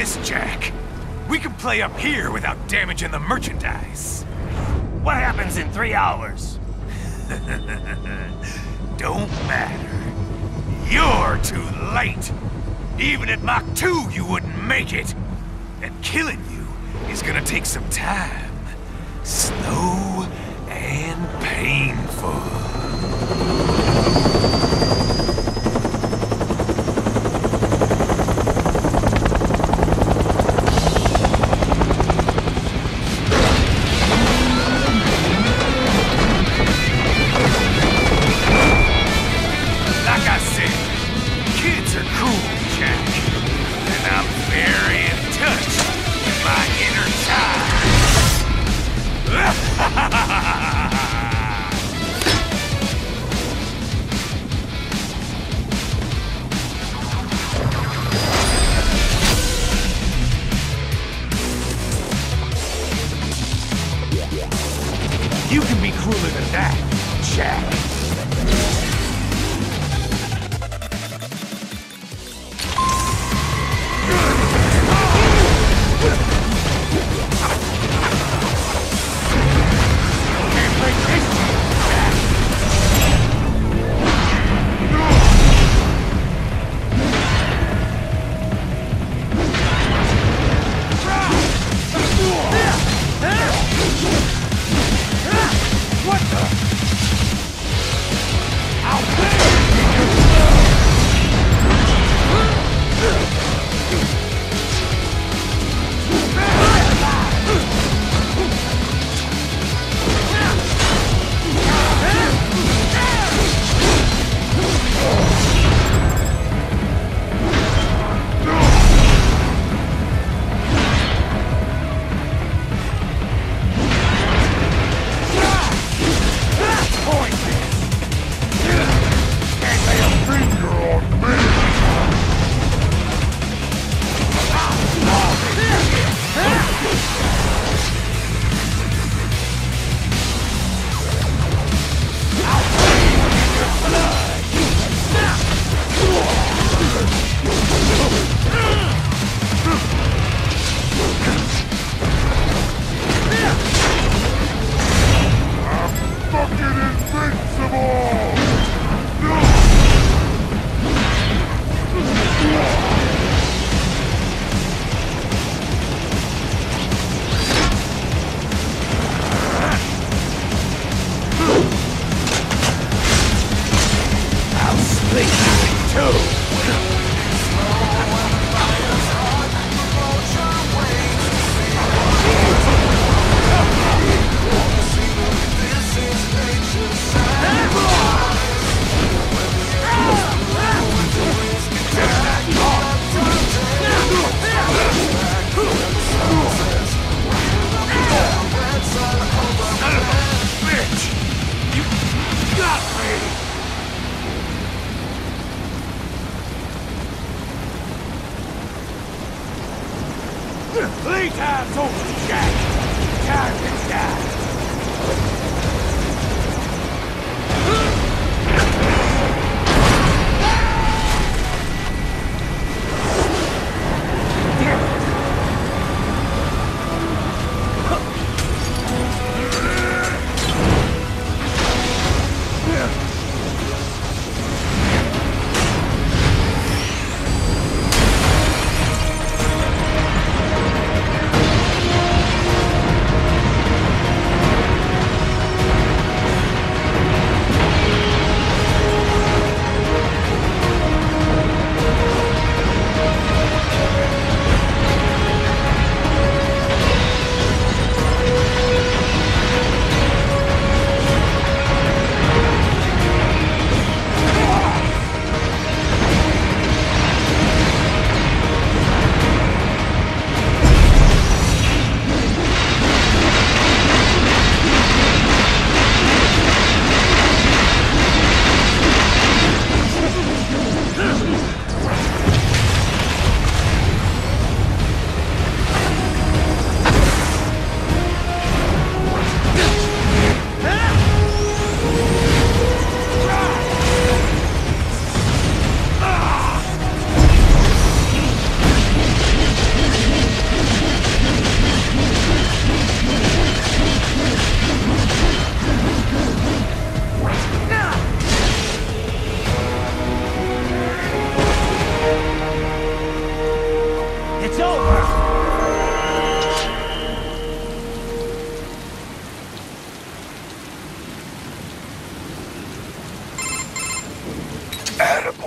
this, Jack. We can play up here without damaging the merchandise. What happens in three hours? Don't matter. You're too late. Even at Mach 2, you wouldn't make it. And killing you is gonna take some time. Slow and painful. That,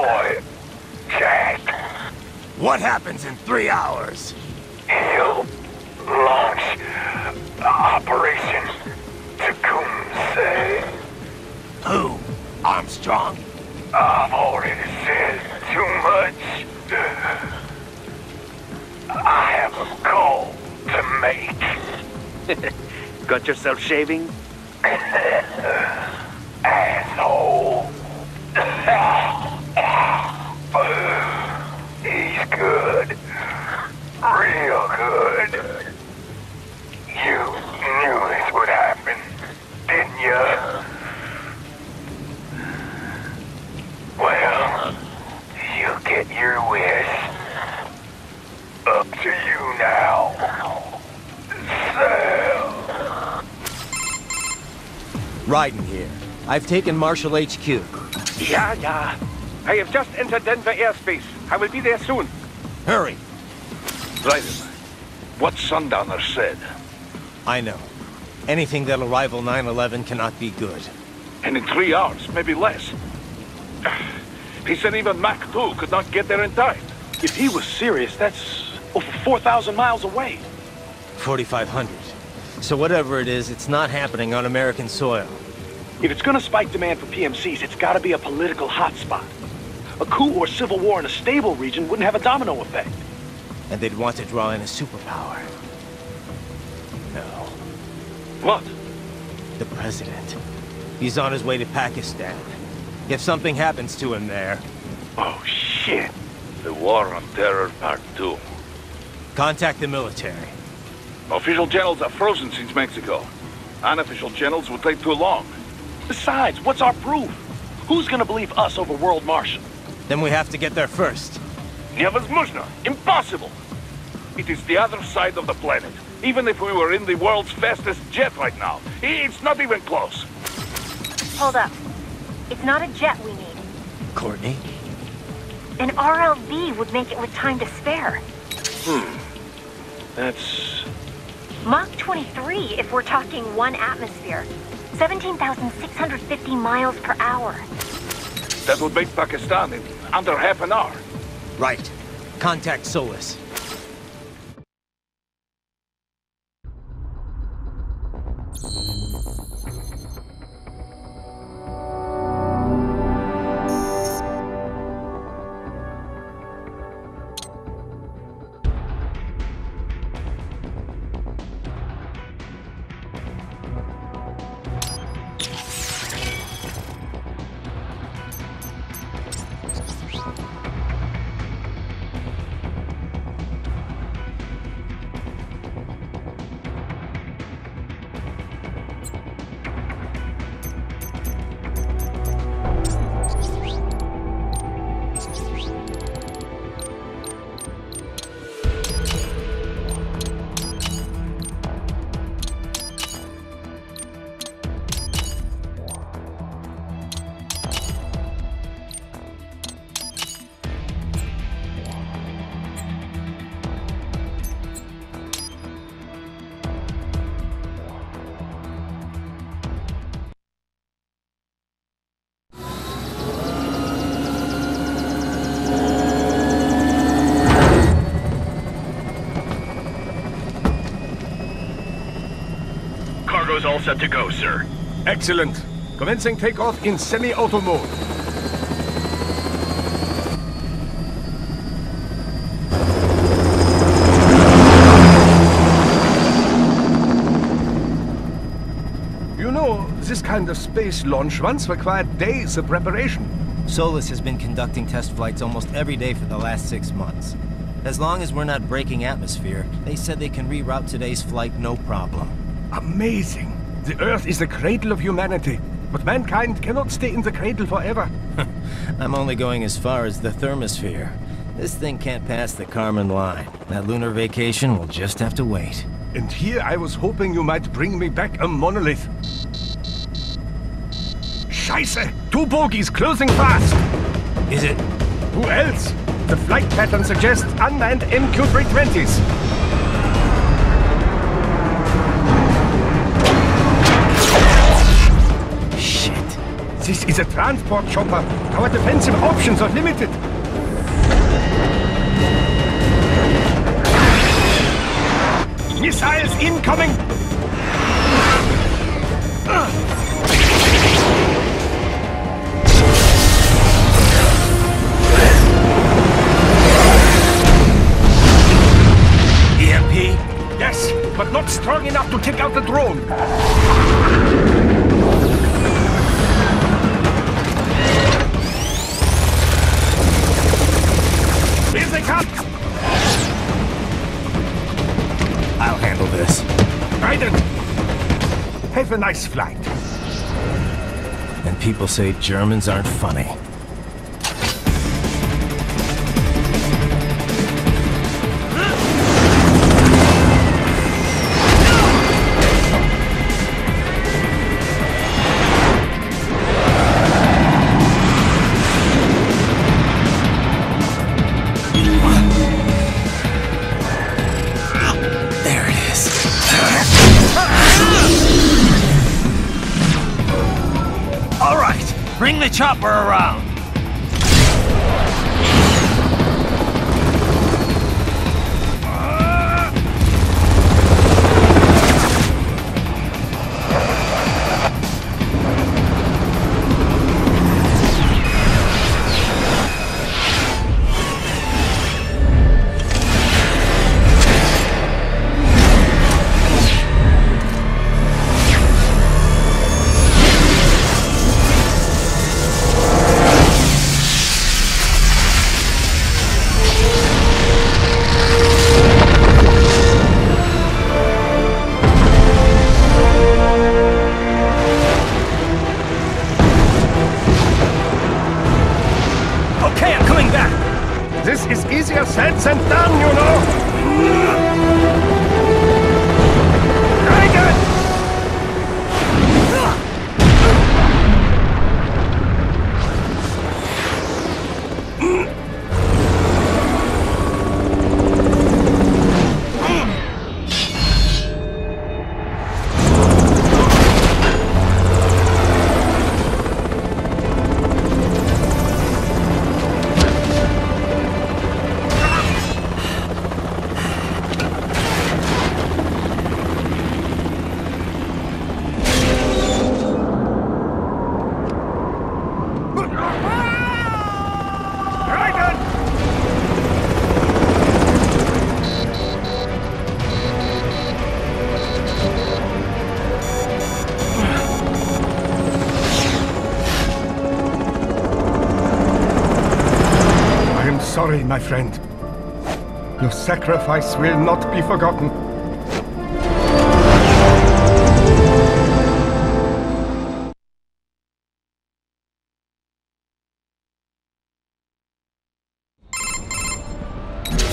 boy, Jack. What happens in three hours? He'll launch Operation Tecumseh. Who? Armstrong? I've already said too much. I have a call to make. Got yourself shaving? Asshole. He's good. Real good. You knew this would happen, didn't you? Well, you get your wish. Up to you now. Sam. Raiden here. I've taken Marshal HQ. Yeah, yeah. I have just entered Denver airspace. I will be there soon. Hurry. Raiden, what Sundowner said, I know. Anything that'll rival 9-11 cannot be good. and in three hours, maybe less. He said even Mach 2 could not get there in time. If he was serious, that's over 4,000 miles away. 4,500. So whatever it is, it's not happening on American soil. If it's gonna spike demand for PMCs, it's gotta be a political hotspot. A coup or civil war in a stable region wouldn't have a domino effect. And they'd want to draw in a superpower. No. What? The president. He's on his way to Pakistan. If something happens to him there, Oh, shit. The War on Terror Part 2. contact the military. Official channels are frozen since Mexico. Unofficial channels would take too long. Besides, what's our proof? Who's gonna believe us over World Marshal? Then we have to get there first. Невозможно! Impossible! It is the other side of the planet. Even if we were in the world's fastest jet right now, it's not even close. Hold up. It's not a jet we need. Courtney? An RLV would make it with time to spare. That's... Mach 23 if we're talking one atmosphere. 17,650 miles per hour. That would make Pakistan in under half an hour. Right. Contact Solis. All set to go, sir. Excellent. Commencing takeoff in semi-auto mode. You know, this kind of space launch once required days of preparation. Solis has been conducting test flights almost every day for the last six months. As long as we're not breaking atmosphere, they said they can reroute today's flight no problem. Amazing. The Earth is the cradle of humanity, but mankind cannot stay in the cradle forever. I'm only going as far as the thermosphere. This thing can't pass the Karman line. That lunar vacation will just have to wait. And here I was hoping you might bring me back a monolith. Scheiße! Two bogies closing fast! Is it? Who else? The flight pattern suggests unmanned MQ-320s. This is a transport chopper. Our defensive options are limited. Missiles incoming! EMP? Yes, but not strong enough to take out the drone. Have a nice flight. And people say Germans aren't funny. The chopper around. This is easier said than done, you know. Friend. Your sacrifice will not be forgotten.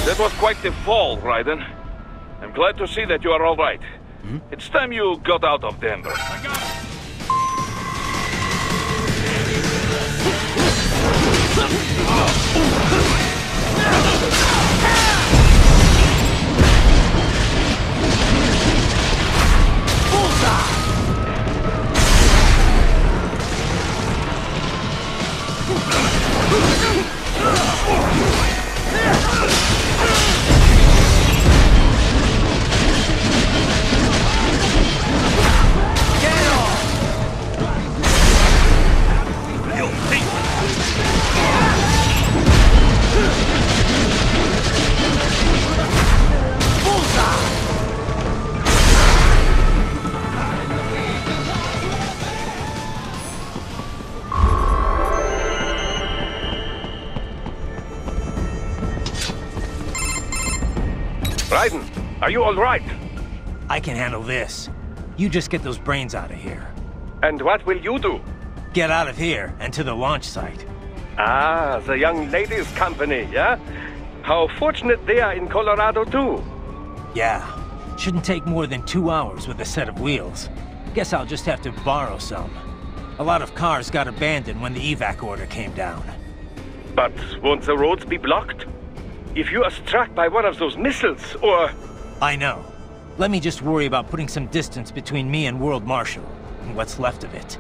That was quite the fall, Raiden. I'm glad to see that you are all right. Hmm? It's time you got out of Denver. Are you all right? I can handle this. You just get those brains out of here. And what will you do? Get out of here and to the launch site. Ah, the young ladies' company, yeah? How fortunate they are in Colorado, too. Yeah. Shouldn't take more than two hours with a set of wheels. Guess I'll just have to borrow some. A lot of cars got abandoned when the evac order came down. But won't the roads be blocked? If you are struck by one of those missiles, or... I know. Let me just worry about putting some distance between me and World Marshal, and what's left of it.